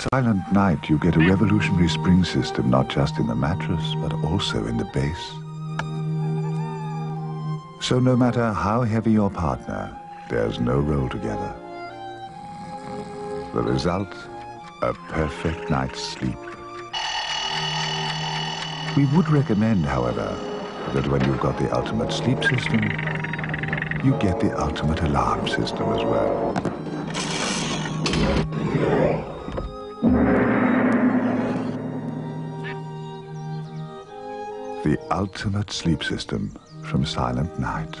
Silentnight, you get a revolutionary spring system not just in the mattress, but also in the base. So no matter how heavy your partner, there's no roll together. The result, a perfect night's sleep. We would recommend, however, that when you've got the ultimate sleep system, you get the ultimate alarm system as well. The ultimate sleep system from Silentnight.